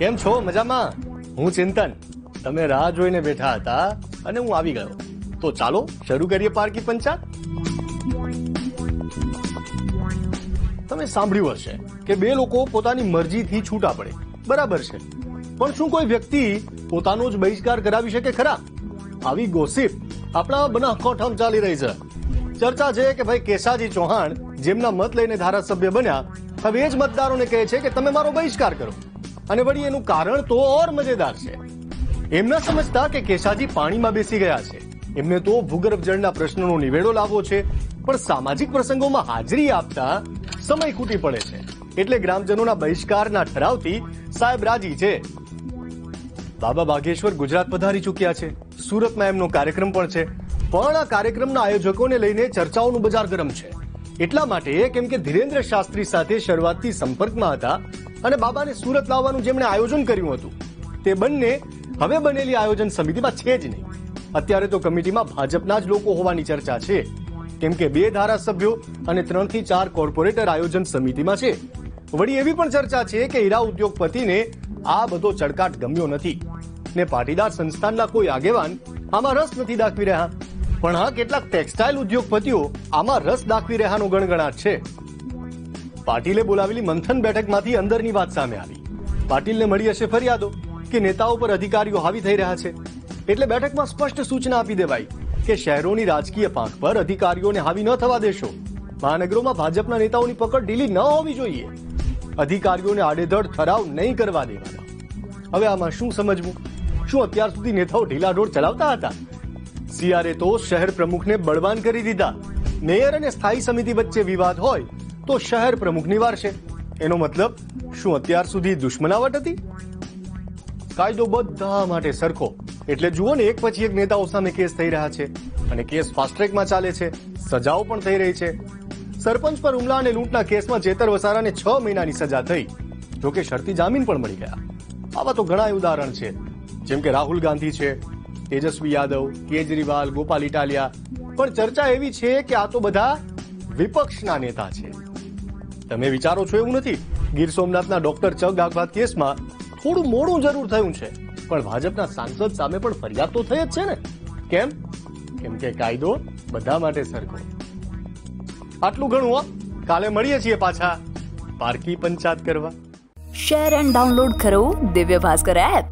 કેમ છો મજામાં હું ચિંતન તમે રાહ જોઈને બેઠા હતા અને હું આવી ગયો તો ચાલો શરૂ કરીએ પારકી પંચાયત તમે સાંભળ્યું હશે કે બે લોકો પોતાની મરજીથી છૂટા પડે બરાબર છે પણ શું કોઈ વ્યક્તિ પોતાનો જ બહિષ્કાર કરાવી શકે ખરા આવી ગોસિપ આપણા બનાસકાંઠામાં ચાલી રહી છે ચર્ચા છે કે ભાઈ કેસાજી ચૌહાણ જેમના મત લઈને ધારાસભ્ય બન્યા હવે એ જ મતદારોને કહે છે કે તમે મારો બહિષ્કાર કરો અને વળી એનું કારણ તો ઓર મજેદાર છે. એમ ના સમજતા કે કેશાજી પાણીમાં બેસી ગયા છે. એમને તો ભૂગર્ભ જળના પ્રશ્નનો નિવેડો લાવવો છે, પણ સામાજિક પ્રસંગોમાં હાજરી આપતા સમય ખૂટી પડે છે. એટલે ગ્રામજનોના બહિષ્કારના ઠરાવથી સાહેબ રાજી છે. બાબા બાગેશ્વર ગુજરાત પધારી ચૂક્યા છે. સુરતમાં એમનો કાર્યક્રમ પણ છે. પણ આ કાર્યક્રમના આયોજકોને લઈને ચર્ચાઓનું બજાર ગરમ છે. એટલા માટે કેમ કે ધીરેન્દ્ર શાસ્ત્રી સાથે શરૂઆતથી સંપર્કમાં હતા અને બાબાને સુરત લાવવાનું જેમણે આયોજન કર્યું હતું તે બંને હવે બનેલી આયોજન સમિતિમાં છે જ નહીં અત્યારે તો કમિટીમાં ભાજપના જ લોકો હોવાની ચર્ચા છે કેમ કે બે ધારાસભ્યો અને ત્રણ થી ચાર કોર્પોરેટર આયોજન સમિતિમાં છે વળી એવી પણ ચર્ચા છે કે હીરા ઉદ્યોગપતિને આ બધો ચડકાટ ગમ્યો નથી ને પાટીદાર સંસ્થાનના કોઈ આગેવાન આમાં રસ નથી દાખવી રહ્યા પણ હા કેટલાક ટેક્સટાઇલ ઉદ્યોગપતિઓ આમાં રસ દાખવી રહ્યાનો ગણગણાટ છે પાટીલે બોલાવેલી મંથન બેઠકમાંથી અંદરની વાત સામે આવી પાટીલને મળી હશે ફરિયાદો કે નેતાઓ પર અધિકારીઓ હાવી થઈ રહ્યા છે એટલે બેઠકમાં સ્પષ્ટ સૂચના આપી દેવાઈ કે શહેરોની રાજકીય પાંખ પર અધિકારીઓને હાવી ન થવા દેશો મહાનગરોમાં ભાજપના નેતાઓની પકડ ઢીલી ન હોવી જોઈએ અધિકારીઓને આડેધડ ઠરાવ નહીં કરવા દેવાના હવે આમાં શું સમજવું શું અત્યાર સુધી નેતાઓ ઢીલાઢોળ ચલાવતા હતા સીઆરએ તો શહેર પ્રમુખને બળવાન કરી દીધા. મેયર અને સ્થાયી સમિતિ વચ્ચે વિવાદ હોય તો શહેર પ્રમુખ નિવારશે. એનો મતલબ શું અત્યાર સુધી દુશ્મનાવટ હતી? કાયદો બધા માટે સરખો. એટલે જુઓ ને એક પછી એક નેતાઓ સામે કેસ થઈ રહ્યા છે અને કેસ ફાસ્ટ ટ્રેકમાં ચાલે છે. સજાઓ પણ થઈ રહી છે. સરપંચ પર હુમલા અને લૂંટના કેસમાં ચેતર વસારાને છ મહિનાની સજા થઈ. જોકે શરતી જામીન પણ મળી ગયા. આવા તો ઘણા ઉદાહરણ છે. જેમ કે રાહુલ ગાંધી છે તેજસ્વી યાદવ કેજરીવાલ ગોપાલ ઇટાલિયા પણ ચર્ચા એવી છે કે આ તો બધા વિપક્ષના નેતા છે તમે વિચારો છો એવું નથી ગીર સોમનાથના ડોક્ટર ચગ આપઘાત કેસમાં થોડું મોડું જરૂર થયું છે પણ ભાજપના સાંસદ સામે પણ ફરિયાદ તો થઈ જ છે ને કેમ કેમ કે કાયદો બધા માટે સરખો આટલું ઘણું હો કાલે મળીએ છીએ પાછા પારકી પંચાયત કરવા શેર એન્ડ ડાઉનલોડ કરો દિવ્ય ભાસ્કર એપ